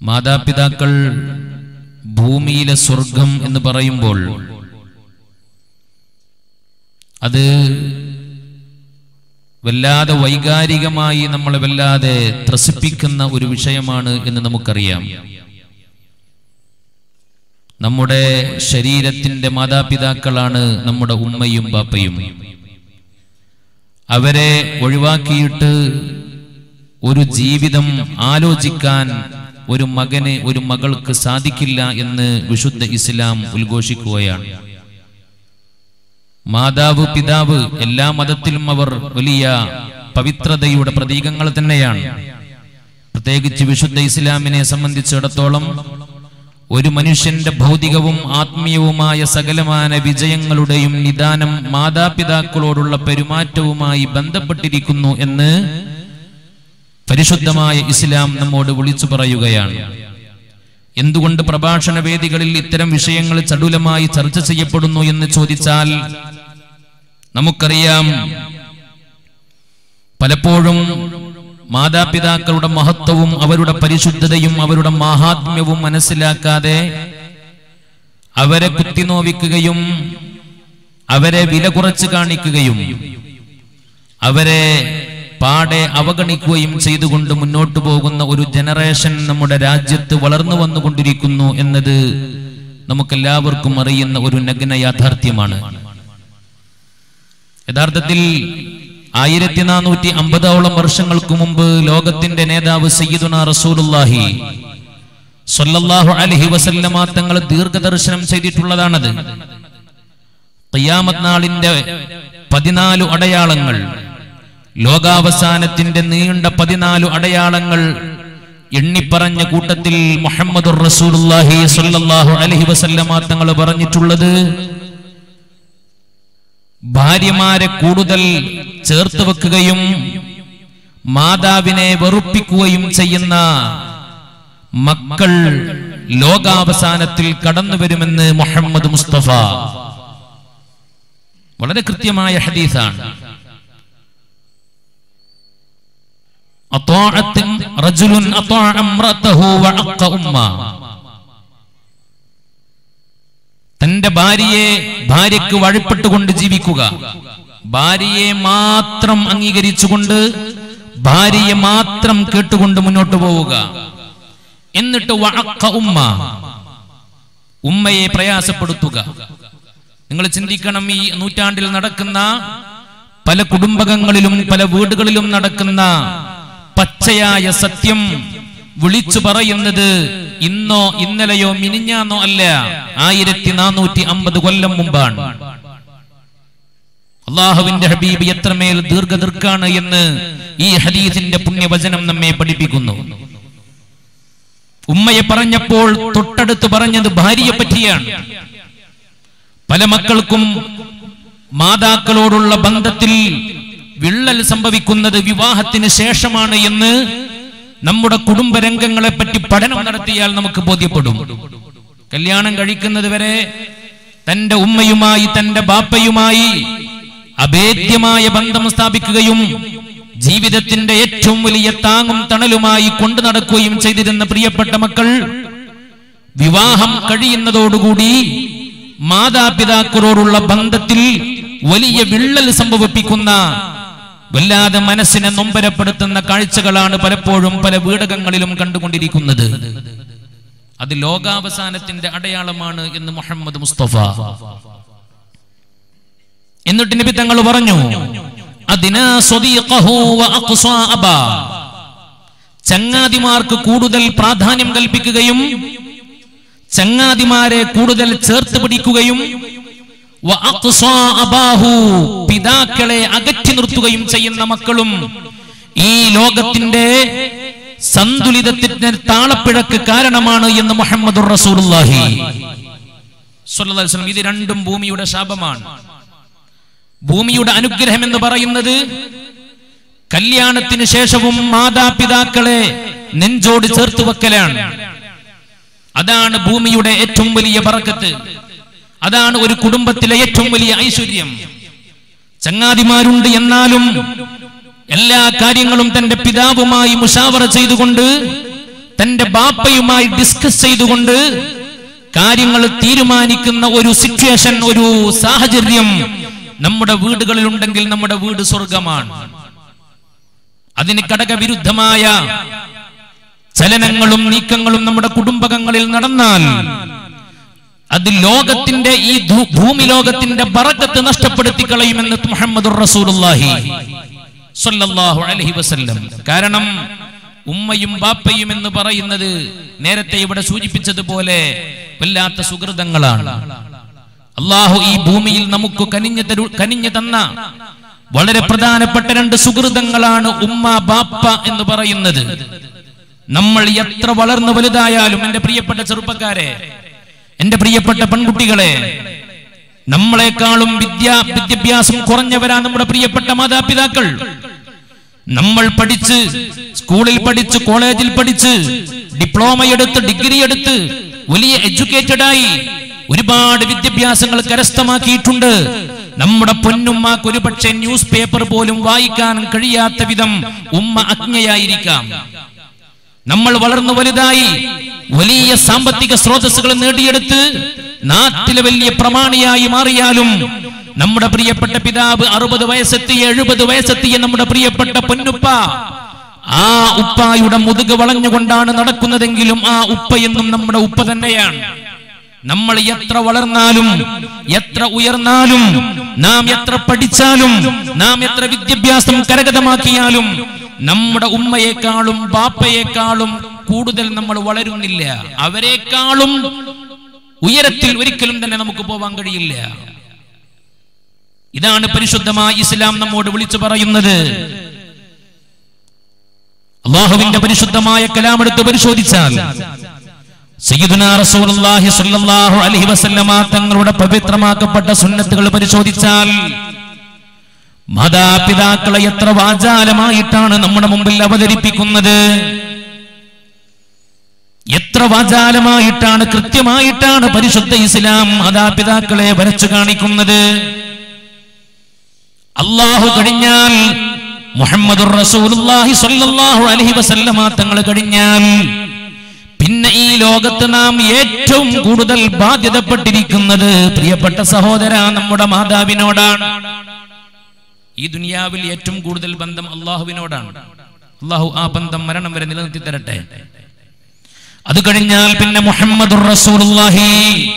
മാതാപിതാക്കൾ ഭൂമിയിലെ സ്വർഗം എന്ന് പറയുമ്പോൾ അത് വല്ലാതെ വൈകാരികമായി നമ്മളെ വല്ലാതെ ത്രസിപ്പിക്കുന്ന ഒരു വിഷയമാണ് എന്ന് നമുക്കറിയാം. നമ്മുടെ ശരീരത്തിന്റെ മാതാപിതാക്കളാണ് നമ്മുടെ ഉമ്മയും ബാപ്പയും. അവരെ ഒഴിവാക്കിയിട്ട് ഒരു ജീവിതം ആലോചിക്കാൻ ഒരു മകന് ഒരു മകൾക്ക് സാധിക്കില്ല എന്ന് വിശുദ്ധ ഇസ്ലാം ഉദ്ഘോഷിക്കുകയാണ്. മാതാവ് പിതാവ് എല്ലാ മതത്തിലും അവർ വലിയ പവിത്രതയുടെ പ്രതീകങ്ങൾ തന്നെയാണ്. പ്രത്യേകിച്ച് വിശുദ്ധ ഇസ്ലാമിനെ സംബന്ധിച്ചിടത്തോളം ഒരു മനുഷ്യന്റെ ഭൗതികവും ആത്മീയവുമായ സകലമാന വിജയങ്ങളുടെയും നിദാനം മാതാപിതാക്കളോടുള്ള പെരുമാറ്റവുമായി ബന്ധപ്പെട്ടിരിക്കുന്നു എന്ന് പരിശുദ്ധമായ ഇസ്ലാം നമ്മോട് വിളിച്ചു പറയുകയാണ്. എന്തുകൊണ്ട് പ്രഭാഷണ വേദികളിൽ ഇത്തരം വിഷയങ്ങൾ ചടുലമായി ചർച്ച ചെയ്യപ്പെടുന്നു എന്ന് ചോദിച്ചാൽ നമുക്കറിയാം പലപ്പോഴും മാതാപിതാക്കളുടെ മഹത്വവും അവരുടെ പരിശുദ്ധതയും അവരുടെ മഹാത്മ്യവും മനസ്സിലാക്കാതെ അവരെ കുത്തിനോവിക്കുകയും അവരെ വില കുറച്ച് കാണിക്കുകയും അവരെ പാടെ അവഗണിക്കുകയും ചെയ്തുകൊണ്ട് മുന്നോട്ടു പോകുന്ന ഒരു ജനറേഷൻ നമ്മുടെ രാജ്യത്ത് വളർന്നു വന്നുകൊണ്ടിരിക്കുന്നു എന്നത് നമുക്കെല്ലാവർക്കും അറിയുന്ന ഒരു നഗ്ന യാഥാർത്ഥ്യമാണ്. യഥാർത്ഥത്തിൽ ആയിരത്തി നാനൂറ്റി അമ്പതോളം വർഷങ്ങൾക്ക് മുമ്പ് ലോകത്തിന്റെ നേതാവ് സയ്യിദുന റസൂലുല്ലാഹി സല്ലല്ലാഹു അലൈഹി വസല്ലമ തങ്ങൾ ദീർഘദർശനം ചെയ്തിട്ടുള്ളതാണത്. ഖിയാമത്ത് നാളിന്റെ പതിനാലു അടയാളങ്ങൾ ലോകാവസാനത്തിന്റെ നീണ്ട പതിനാലു അടയാളങ്ങൾ എണ്ണിപ്പറഞ്ഞ കൂട്ടത്തിൽ മുഹമ്മദ് സ്വല്ലല്ലാഹു അലൈഹി വസല്ലമ തങ്ങൾ പറഞ്ഞിട്ടുള്ളത് ഭാര്യമാരെ കൂടുതൽ ചേർത്ത് വെക്കുകയും മാതാവിനെ വെറുപ്പിക്കുകയും ചെയ്യുന്ന മക്കൾ ലോകാവസാനത്തിൽ കടന്നു വരുമെന്ന് മുഹമ്മദ് മുസ്തഫ. വളരെ കൃത്യമായ ഹദീസാണ്. അത്തോഴത്തിൻ റജുലുൻ അത്തോഴം ഉമ്മ. തന്റെ ഭാര്യയെ ഭാര്യയ്ക്ക് വഴിപ്പെട്ടുകൊണ്ട് ജീവിക്കുക. ഭാര്യയെ മാത്രം അംഗീകരിച്ചുകൊണ്ട് ഭാര്യയെ മാത്രം കേട്ടുകൊണ്ട് മുന്നോട്ട് പോവുക. എന്നിട്ട് വഴക്ക ഉമ്മ. ഉമ്മയെ പ്രയാസപ്പെടുത്തുക. നിങ്ങൾ ചിന്തിക്കണം ഈ നൂറ്റാണ്ടിൽ നടക്കുന്ന പല കുടുംബകങ്ങളിലും പല വീടുകളിലും നടക്കുന്ന പച്ചയായ സത്യം വിളിച്ചു പറയുന്നത് ഇന്നോ ഇന്നലെയോ മിനിഞ്ഞാന്നോ അല്ല ആയിരത്തി നാനൂറ്റി അമ്പത് കൊല്ലം മുമ്പാണ്. അള്ളാഹുവിന്റെ ഹബീബ് എത്രമേൽ ദീർഘദീർഘാണ് എന്ന് ഈ ഹദീസിന്റെ പുണ്യവചനം നമ്മെ പഠിപ്പിക്കുന്നു. ഉമ്മയെ പറഞ്ഞപ്പോൾ തൊട്ടടുത്ത് പറഞ്ഞത് ഭാര്യയെ പറ്റിയാണ്. പല മക്കൾക്കും മാതാക്കളോടുള്ള ബന്ധത്തിൽ വിള്ളൽ സംഭവിക്കുന്നത് വിവാഹത്തിന് ശേഷമാണ് എന്ന് നമ്മുടെ കുടുംബരംഗങ്ങളെ പറ്റി പഠനം നടത്തിയാൽ നമുക്ക് ബോധ്യപ്പെടും. കല്യാണം കഴിക്കുന്നത് വരെ തന്റെ ഉമ്മയുമായി തന്റെ ബാപ്പയുമായി അഭേദ്യമായ ബന്ധം സ്ഥാപിക്കുകയും ജീവിതത്തിന്റെ ഏറ്റവും വലിയ താങ്ങും തണലുമായി കൊണ്ടു നടക്കുകയും ചെയ്തിരുന്ന പ്രിയപ്പെട്ട മക്കൾ വിവാഹം കഴിയുന്നതോടുകൂടി മാതാപിതാക്കളോടുള്ള ബന്ധത്തിൽ വലിയ വിള്ളൽ സംഭവിപ്പിക്കുന്ന വല്ലാതെ മനസ്സിനെ നൊമ്പരപ്പെടുത്തുന്ന കാഴ്ചകളാണ് പലപ്പോഴും പല വീടകങ്ങളിലും കണ്ടുകൊണ്ടിരിക്കുന്നത്. അത് ലോകാവസാനത്തിന്റെ അടയാളമാണ് എന്ന് മുഹമ്മദ് മുസ്തഫ. എന്നിട്ട് നബി തങ്ങൾ പറഞ്ഞു ചങ്ങാതിമാർക്ക് കൂടുതൽ പ്രാധാന്യം കൽപ്പിക്കുകയും ചങ്ങാതിമാരെ കൂടുതൽ ചേർത്ത് പിടിക്കുകയും പിതാക്കളെ അകറ്റി നിർത്തുകയും ചെയ്യുന്ന മക്കളും ഈ ലോകത്തിന്റെ സന്തുലിതത്തിന്റെ താളപ്പിഴക്ക് കാരണമാണ് എന്ന് മുഹമ്മദ് ഇത് രണ്ടും ഭൂമിയുടെ ശാപമാണ്. ഭൂമിയുടെ അനുഗ്രഹം എന്ന് പറയുന്നത് കല്യാണത്തിന് ശേഷവും മാതാപിതാക്കളെ നെഞ്ചോട് ചേർത്ത് വെക്കലാണ്. അതാണ് ഭൂമിയുടെ ഏറ്റവും വലിയ പറക്കത്ത്. അതാണ് ഒരു കുടുംബത്തിലെ ഏറ്റവും വലിയ ഐശ്വര്യം. ചങ്ങാതിമാരുണ്ട് എന്നാലും എല്ലാ കാര്യങ്ങളും തന്റെ പിതാവുമായി മുഷാവറ ചെയ്തുകൊണ്ട് തന്റെ ബാപ്പയുമായി ഡിസ്കസ് ചെയ്തുകൊണ്ട് കാര്യങ്ങൾ തീരുമാനിക്കുന്ന ഒരു സിറ്റുവേഷൻ ഒരു സാഹചര്യം നമ്മുടെ വീടുകളിൽ ഉണ്ടെങ്കിൽ നമ്മുടെ വീട് സ്വർഗമാണ്. അതിന് ഘടകവിരുദ്ധമായ ചലനങ്ങളും നീക്കങ്ങളും നമ്മുടെ കുടുംബകങ്ങളിൽ നടന്നാൽ അത് ലോകത്തിന്റെ ഈ ഭൂമി ലോകത്തിന്റെ ബറക്കത്ത് നഷ്ടപ്പെടുത്തി കളയുമെന്ന് മുഹമ്മദ് അലൈഹി വസല്ലം. കാരണം ഉമ്മയും ബാപ്പയും എന്ന് പറയുന്നത് നേരത്തെ ഇവിടെ സൂചിപ്പിച്ചതുപോലെ വല്ലാത്ത സുഹൃതങ്ങളാണ്. അള്ളാഹു ഈ ഭൂമിയിൽ നമുക്ക് കനിഞ്ഞു തരു കനിഞ്ഞു തന്ന വളരെ പ്രധാനപ്പെട്ട രണ്ട് സുഹൃതങ്ങളാണ് ഉമ്മ ബാപ്പ എന്ന് പറയുന്നത്. നമ്മൾ എത്ര വളർന്നു വലുതായാലും എന്റെ പ്രിയപ്പെട്ട ചെറുപ്പക്കാരെ എന്റെ പ്രിയപ്പെട്ട പെൺകുട്ടികളെ നമ്മളെക്കാളും വിദ്യാ വിദ്യാഭ്യാസം കുറഞ്ഞവരാ നമ്മുടെ പ്രിയപ്പെട്ട മാതാപിതാക്കൾ. നമ്മൾ പഠിച്ച് സ്കൂളിൽ പഠിച്ച് കോളേജിൽ പഠിച്ച് ഡിപ്ലോമ എടുത്ത് ഡിഗ്രി എടുത്ത് വലിയ എഡ്യൂക്കേറ്റഡ് ആയി ഒരുപാട് വിദ്യാഭ്യാസങ്ങൾ കരസ്ഥമാക്കിയിട്ടുണ്ട്. നമ്മുടെ പൊന്നുമ്മക്ക് ഒരുപക്ഷെ ന്യൂസ് പേപ്പർ പോലും വായിക്കാൻ കഴിയാത്ത വിധം ഉമ്മ അജ്ഞയായിരിക്കാം. നമ്മൾ വളർന്നു വലുതായി വലിയ സാമ്പത്തിക സ്രോതസ്സുകൾ നേടിയെടുത്ത് നാട്ടിലെ വലിയ പ്രമാണിയായി മാറിയാലും നമ്മുടെ പ്രിയപ്പെട്ട പിതാവ് അറുപത് വയസ്സെത്തിയ എഴുപത് വയസ്സെത്തിയ നമ്മുടെ പ്രിയപ്പെട്ട പൊന്നുപ്പ ആ ഉപ്പായുടെ മുതുക് വളഞ്ഞുകൊണ്ടാണ് നടക്കുന്നതെങ്കിലും ആ ഉപ്പ എന്നും നമ്മുടെ ഉപ്പ തന്നെയാണ്. നമ്മൾ എത്ര വളർന്നാലും എത്ര ഉയർന്നാലും നാം എത്ര പഠിച്ചാലും നാം എത്ര വിദ്യാഭ്യാസം കരഗതമാക്കിയാലും നമ്മുടെ ഉമ്മയെക്കാളും ബാപ്പയെക്കാളും കൂടുതൽ നമ്മൾ വളരുന്നില്ല. അവരെക്കാളും ഉയരത്തിൽ ഒരിക്കലും തന്നെ നമുക്ക് പോവാൻ കഴിയില്ല. ഇതാണ് പരിശുദ്ധമായ ഇസ്ലാം നമ്മോട് വിളിച്ചു പറയുന്നത്. അള്ളാഹുവിന്റെ പരിശുദ്ധമായ കലാമെടുത്ത് പരിശോധിച്ചാൽ വസല്ലമ തങ്ങളുടെ പവിത്രമാക്കപ്പെട്ട സുന്നത്തുകൾ പരിശോധിച്ചാൽ മാതാപിതാക്കളെ എത്ര വാചാലമായിട്ടാണ് നമ്മുടെ മുമ്പിൽ അവതരിപ്പിക്കുന്നത്. വാചാലമായിട്ടാണ് കൃത്യമായിട്ടാണ് പരിശുദ്ധ ഇസ്ലാം മാതാപിതാക്കളെ വരച്ചു കാണിക്കുന്നത്. അള്ളാഹു കഴിഞ്ഞാൽ മുഹമ്മദ് റസൂലുള്ളാഹി സ്വല്ലല്ലാഹു അലൈഹി വസല്ലമ തങ്ങൾ കഴിഞ്ഞാൽ പിന്നെ ഈ ലോകത്ത് നാം ഏറ്റവും കൂടുതൽ ബാധ്യതപ്പെട്ടിരിക്കുന്നത് പ്രിയപ്പെട്ട സഹോദര നമ്മുടെ മാതാവിനോടാണ്. ഈ ദുനിയാവിൽ ഏറ്റവും കൂടുതൽ ബന്ധം അള്ളാഹുവിനോടാണ് അള്ളാഹു ആ ബന്ധം മരണം വരെ നിലനിർത്തി തരട്ടെ. അത് കഴിഞ്ഞാൽ പിന്നെ മുഹമ്മദ് റസൂലുള്ളാഹി.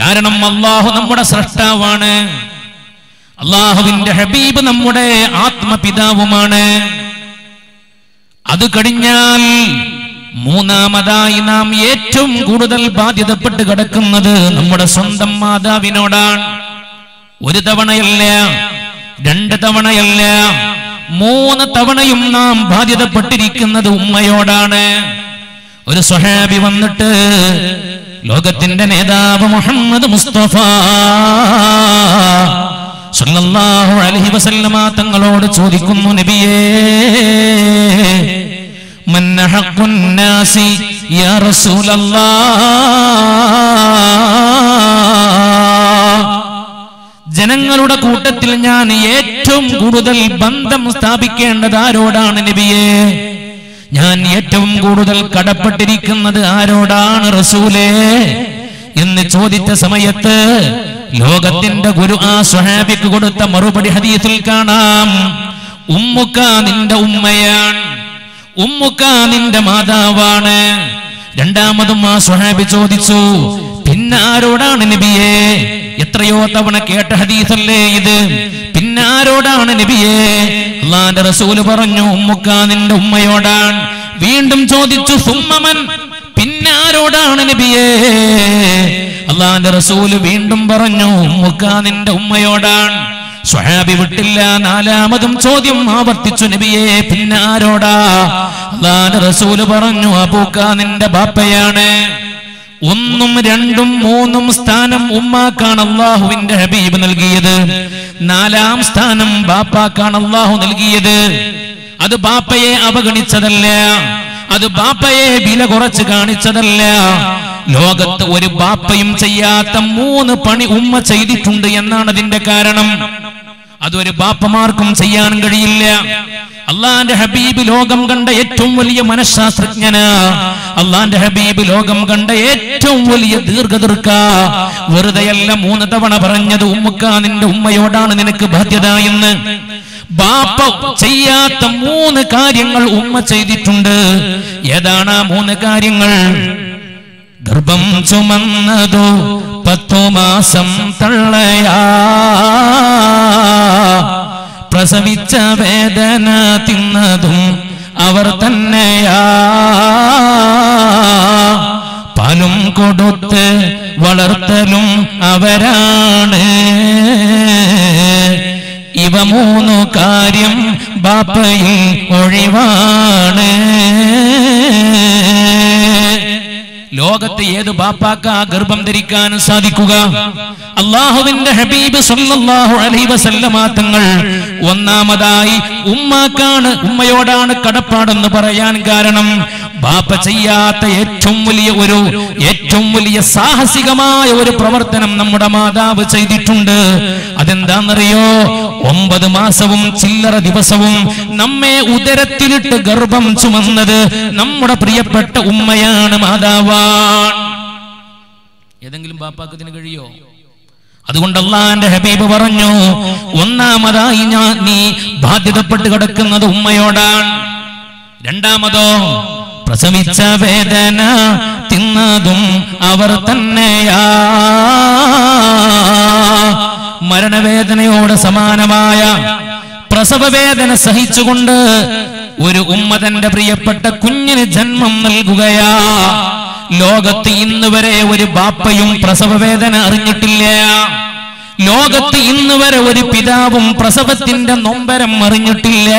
കാരണം അള്ളാഹു നമ്മുടെ സൃഷ്ടാവാണ്. അള്ളാഹുവിന്റെ ഹബീബ് നമ്മുടെ ആത്മപിതാവുമാണ്. അത് കഴിഞ്ഞാൽ മൂന്നാമതായി നാം ഏറ്റവും കൂടുതൽ ബാധ്യതപ്പെട്ട് കിടക്കുന്നത് നമ്മുടെ സ്വന്തം മാതാവിനോടാണ്. ഒരു തവണയല്ല രണ്ട് തവണയല്ല മൂന്ന് തവണയും നാം ബാധ്യതപ്പെട്ടിരിക്കുന്നത് ഉമ്മയോടാണ്. ഒരു സ്വഹാബി വന്നിട്ട് ലോകത്തിന്റെ നേതാവ് മുഹമ്മദ് മുസ്തഫ സല്ലല്ലാഹു അലൈഹി വസല്ലമ തങ്ങളോട് ചോദിക്കുന്നു നബിയേ മൻ ഹഖുൻ നാസി യാ റസൂലല്ലാഹ്. ജനങ്ങളുടെ കൂട്ടത്തിൽ ഞാൻ ഏറ്റവും കൂടുതൽ ബന്ധം സ്ഥാപിക്കേണ്ടത് ആരോടാണ് നബിയെ? ഞാൻ ഏറ്റവും കൂടുതൽ കടപ്പെട്ടിരിക്കുന്നത് ആരോടാണ് റസൂലേ? എന്ന് ചോദിച്ച സമയത്ത് ലോകത്തിന്റെ ഗുരു ആ സ്വഹാബിക്ക് കൊടുത്ത മറുപടി ഹദീസിൽ കാണാം. ഉമ്മുക്ക നിന്റെ ഉമ്മയാണ്. ഉമ്മുക്ക നിന്റെ മാതാവാണ്. രണ്ടാമതും ആ സ്വഹാബി ചോദിച്ചു പിന്നെ ആരോടാണ് നബിയെ? എത്രയോ തവണ കേട്ട ഹദീസല്ലേ ഇത്. പിന്നെ നബിയേ? അള്ളാന്റെ റസൂൽ പറഞ്ഞു ഉമ്മുക്ക നിന്റെ ഉമ്മയോടാണ്. വീണ്ടും ചോദിച്ചു സുമ്മമൻ പിന്നാരോടാണ് നബിയെ? അള്ളാന്റെ റസൂൽ വീണ്ടും പറഞ്ഞു ഉമ്മുക്ക നിന്റെ ഉമ്മയോടാണ്. സ്വഹാബി വിട്ടില്ല നാലാമതും ചോദ്യം ആവർത്തിച്ചു നബിയെ പിന്നാരോടാ? അള്ളാന്റെ റസൂൽ പറഞ്ഞു അബൂക്ക നിന്റെ ബാപ്പയാണ്. ഒന്നും രണ്ടും മൂന്നും സ്ഥാനം ഉമ്മാക്കാണ് അള്ളാഹുവിന്റെ ഹബീബ് നൽകിയത്. നാലാം സ്ഥാനം ബാപ്പാക്കാണ് അള്ളാഹു നൽകിയത്. അത് ബാപ്പയെ അവഗണിച്ചതല്ല. അത് ബാപ്പയെ വില കുറച്ച് കാണിച്ചതല്ല. ലോകത്ത് ഒരു ബാപ്പയും ചെയ്യാത്ത മൂന്ന് പണി ഉമ്മ ചെയ്തിട്ടുണ്ട് എന്നാണ് അതിന്റെ കാരണം. അതൊരു ബാപ്പമാർക്കും ചെയ്യാൻ കഴിയില്ല. അള്ളാന്റെ ഹബീബ് ലോകം കണ്ട ഏറ്റവും വലിയ മനഃശാസ്ത്രജ്ഞന. അള്ളാന്റെ ഹബീബ് ലോകം കണ്ട ഏറ്റവും വലിയ ദീർഘദീർഘ. വെറുതെയല്ല മൂന്ന് തവണ പറഞ്ഞത് ഉമ്മക്ക നിന്റെ ഉമ്മയോടാണ് നിനക്ക് ബാധ്യത എന്ന്. ബാപ്പ ചെയ്യാത്ത മൂന്ന് കാര്യങ്ങൾ ഉമ്മ ചെയ്തിട്ടുണ്ട്. ഏതാണ് ആ മൂന്ന് കാര്യങ്ങൾ? ഗർഭം ചുമന്നതോ പത്തു മാസം തള്ളയാ. പ്രസവിച്ച വേദന തിന്നതും അവർ തന്നെയാ. പാലും കൊടുത്ത് വളർത്തലും അവരാണ്. ഇവ മൂന്നു കാര്യം ബാപ്പയും ഒഴിവാണ് ലോകത്ത് ഏത് ബാപ്പാക്ക ഗർഭം ധരിക്കാൻ സാധിക്കുക? അള്ളാഹുവിന്റെ ഹബീബ് സല്ലല്ലാഹു അലൈഹി വസല്ലമ തങ്ങൾ ഒന്നാമതായി ഉമ്മാക്കാണ് ഉമ്മയോടാണ് കടപ്പാടെന്ന് പറയാൻ കാരണം ബാപ്പ ചെയ്യാത്ത ഏറ്റവും വലിയ ഒരു ഏറ്റവും വലിയ സാഹസികമായ ഒരു പ്രവർത്തനം നമ്മുടെ മാതാവ് ചെയ്തിട്ടുണ്ട്. അതെന്താണെന്നറിയോ ഒമ്പത് മാസവും ചില്ലറ ദിവസവും നമ്മെ ഉദരത്തിലിട്ട് ഗർഭം ചുമന്നത് നമ്മുടെ പ്രിയപ്പെട്ട ഉമ്മയാണ് മാതാവാൻ ഏതെങ്കിലും ബാപ്പാക്ക് ഇതിന് കഴിയോ? അതുകൊണ്ട് അള്ളാന്റെ ഹബീബ് പറഞ്ഞു ഒന്നാമതായി ഞാൻ നീ ബാധ്യതപ്പെട്ട് കിടക്കുന്നത് ഉമ്മയോടാണ്. രണ്ടാമതോ പ്രസവിച്ച വേദന തിന്നതും അവർ തന്നെയാ. മരണവേദനയോട് സമാനമായ പ്രസവവേദന സഹിച്ചുകൊണ്ട് ഒരു ഉമ്മതന്റെ പ്രിയപ്പെട്ട കുഞ്ഞിന് ജന്മം നൽകുകയാ. ലോകത്ത് ഇന്ന് വരെ ഒരു ബാപ്പയും പ്രസവവേദന അറിഞ്ഞിട്ടില്ല. ലോകത്ത് ഇന്ന് വരെ ഒരു പിതാവും പ്രസവത്തിന്റെ നൊമ്പരം അറിഞ്ഞിട്ടില്ല.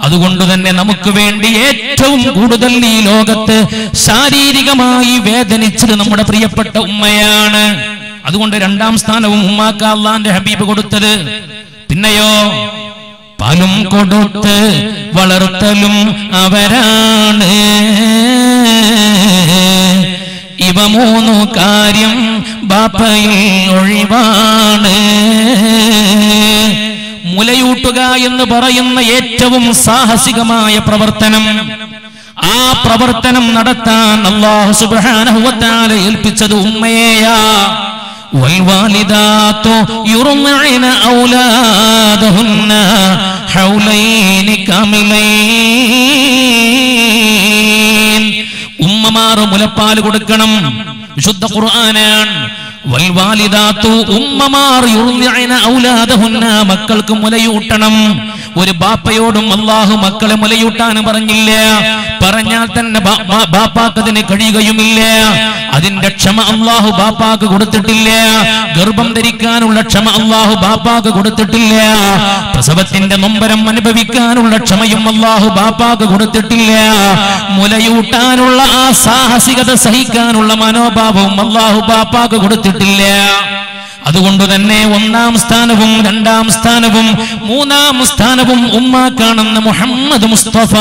അതുകൊണ്ട് തന്നെ നമുക്ക് വേണ്ടി ഏറ്റവും കൂടുതൽ ഈ ലോകത്ത് ശാരീരികമായി വേദനിച്ചത് നമ്മുടെ പ്രിയപ്പെട്ട ഉമ്മയാണ്. അതുകൊണ്ട് രണ്ടാം സ്ഥാനവും ഉമ്മാക്ക അള്ളാന്റെ ഹബീബ് കൊടുത്തത്. പിന്നെയോ പാലും കൊടുത്ത് വളർത്തലും അവരാണ്. ഇവ മൂന്നു കാര്യം ബാപ്പയിൽ ഒഴിവാണ്. മുലയൂട്ടുക എന്ന് പറയുന്ന ഏറ്റവും സാഹസികമായ പ്രവർത്തനം. ആ പ്രവർത്തനം നടത്താൻ അള്ളാഹു തആല ഏൽപ്പിച്ചത് ഉമ്മയെയാ. والوالدات يرضعن أولادهن حولين كاملين ഉമ്മമാർ മുലപ്പാൽ കൊടുക്കണം വിശുദ്ധ ഖുർആനാണ് വൽവാലിദാത്തു ഉമ്മമാർ യുർദിഅന ഔലാദഹുന്ന മക്കൾക്ക് മുലയൂട്ടണം ഒരു ബാപ്പയോടും അള്ളാഹു മക്കളെ മുലയൂട്ടാൻ പറഞ്ഞില്ല. പറഞ്ഞാൽ തന്നെ ബാപ്പാക്കതിന് കഴിയുകയുമില്ല. അതിന്റെ ക്ഷമ അള്ളാഹു ബാപ്പാക്ക് കൊടുത്തിട്ടില്ല. ഗർഭം ധരിക്കാനുള്ള ക്ഷമ അള്ളാഹു ബാപ്പാക്ക് കൊടുത്തിട്ടില്ല. പ്രസവത്തിന്റെ നൊമ്പരം അനുഭവിക്കാനുള്ള ക്ഷമയും അള്ളാഹു ബാപ്പാക്ക് കൊടുത്തിട്ടില്ല. മുലയൂട്ടാനുള്ള ആ സാഹസികത സഹിക്കാനുള്ള മനോഭാവവും അള്ളാഹു ബാപ്പാക്ക് കൊടുത്തിട്ടില്ല. അതുകൊണ്ട് തന്നെ ഒന്നാം സ്ഥാനവും രണ്ടാം സ്ഥാനവും മൂന്നാം സ്ഥാനവും ഉമ്മാക്കാണെന്ന് മുഹമ്മദ് മുസ്തഫ.